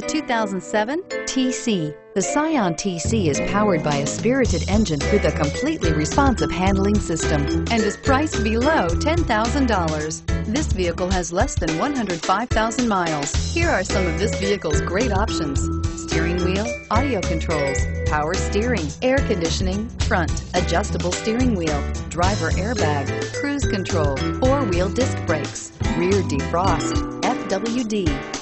The 2007 TC. The Scion TC is powered by a spirited engine with a completely responsive handling system. and is priced below $10,000. This vehicle has less than 105,000 miles. Here are some of this vehicle's great options. Steering wheel, audio controls, power steering, air conditioning, front, adjustable steering wheel, driver airbag, cruise control, four-wheel disc brakes, rear defrost, FWD,